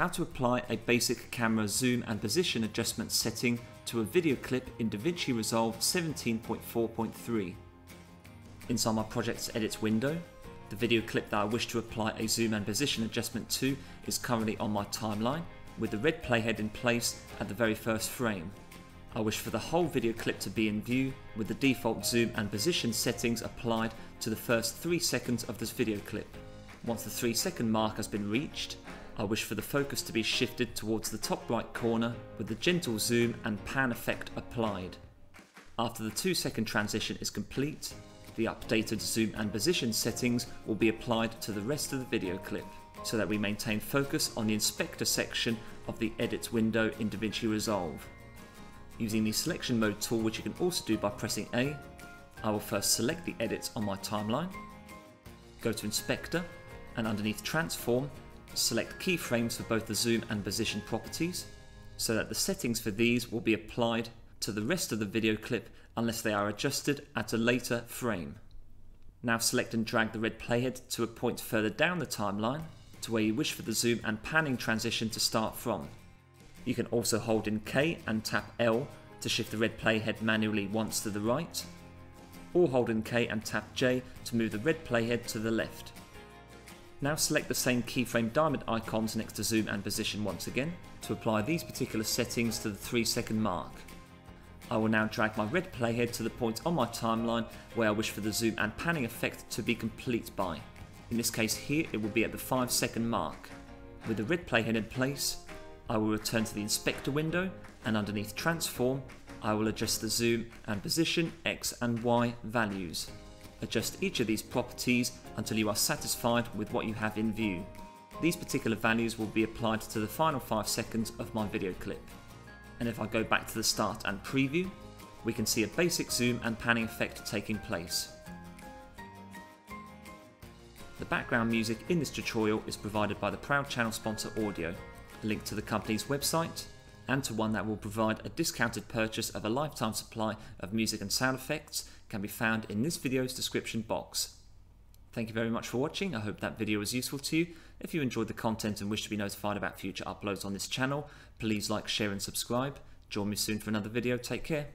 how to apply a basic camera zoom and position adjustment setting to a video clip in DaVinci Resolve 17.4.3. Inside my project's edits window, the video clip that I wish to apply a zoom and position adjustment to is currently on my timeline with the red playhead in place at the very first frame. I wish for the whole video clip to be in view with the default zoom and position settings applied to the first 3 seconds of this video clip. Once the 3 second mark has been reached, I wish for the focus to be shifted towards the top right corner with the gentle zoom and pan effect applied. After the 2 second transition is complete, the updated zoom and position settings will be applied to the rest of the video clip so that we maintain focus on the inspector section of the edits window in DaVinci Resolve. Using the selection mode tool which you can also do by pressing A, I will first select the edits on my timeline, go to inspector and underneath transform select keyframes for both the zoom and position properties so that the settings for these will be applied to the rest of the video clip unless they are adjusted at a later frame. Now select and drag the red playhead to a point further down the timeline to where you wish for the zoom and panning transition to start from. You can also hold in K and tap L to shift the red playhead manually once to the right, or hold in K and tap J to move the red playhead to the left. Now select the same keyframe diamond icons next to zoom and position once again to apply these particular settings to the 3 second mark. I will now drag my red playhead to the point on my timeline where I wish for the zoom and panning effect to be complete by. In this case here it will be at the 5 second mark. With the red playhead in place, I will return to the inspector window and underneath transform I will adjust the zoom and position X and Y values. Adjust each of these properties until you are satisfied with what you have in view. These particular values will be applied to the final 5 seconds of my video clip. And if I go back to the start and preview, we can see a basic zoom and panning effect taking place. The background music in this tutorial is provided by the proud channel sponsor Audiio, a link to the company's website, and to one that will provide a discounted purchase of a lifetime supply of music and sound effects can be found in this video's description box. Thank you very much for watching, I hope that video was useful to you. If you enjoyed the content and wish to be notified about future uploads on this channel, please like, share and subscribe. Join me soon for another video, take care.